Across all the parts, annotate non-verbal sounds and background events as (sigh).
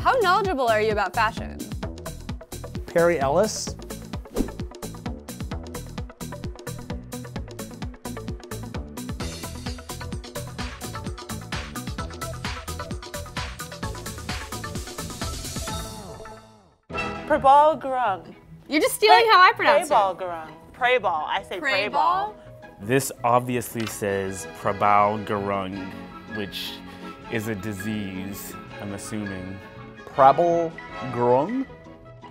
How knowledgeable are you about fashion? Perry Ellis. Prabal Gurung. You're just stealing how I pronounce Prabal it. Gurung. Pray ball. I say pray, Prabal? ball. This obviously says Prabal Gurung, which is a disease, I'm assuming. Prabal Grung?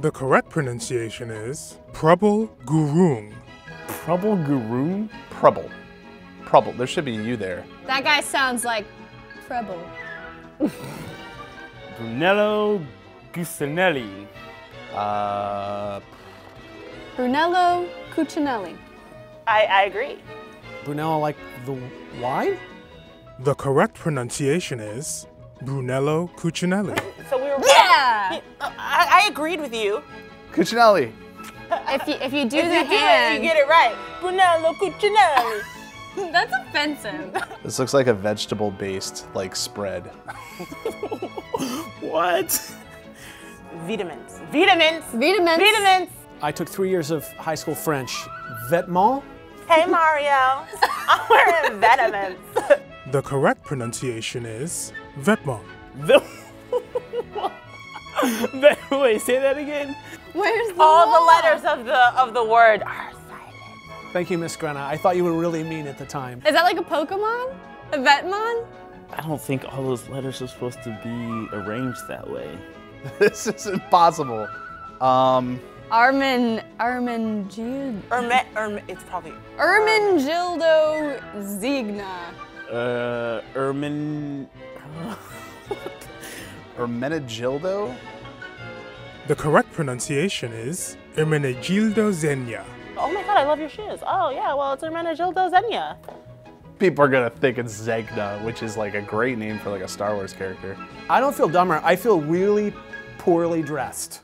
The correct pronunciation is Prabal Gurung. Prabal Gurung? Prubble. Prubble. There should be a U there. That guy sounds like Preble. (laughs) Brunello Gusanelli. Uh, Brunello Cucinelli. I, I agree. Brunello like the wine? The correct pronunciation is Brunello Cucinelli. So we were. Yeah! I, I agreed with you. Cucinelli. if you if you do If the you do it, hand, you get it right. Brunello Cucinelli. (laughs) that's offensive. This looks like a vegetable based like spread. (laughs) What? Vitamins. Vitamins. Vitamins. Vitamins. I took three years of high school French. Vetements? Hey Mario. (laughs) I'm wearing vitamins. The correct pronunciation is Vetements. (laughs) The- Wait, say that again? Where's the All the letters of the of the word are silent. Thank you, Miss Grenna. I thought you were really mean at the time. Is that like a Pokemon? A Vetmon? I don't think all those letters are supposed to be arranged that way. (laughs) this is impossible. Um, Armin Armingildo Erme, Erme, it's probably Ermengildo Zigna. Uh, Ermin. (laughs) Ermenegildo? The correct pronunciation is Ermenegildo Zegna. Oh my god, I love your shoes. Oh yeah, well it's Hermenegildo Xenia. People are gonna think it's Zegna, which is like a great name for like a Star Wars character. I don't feel dumber. I feel really poorly dressed.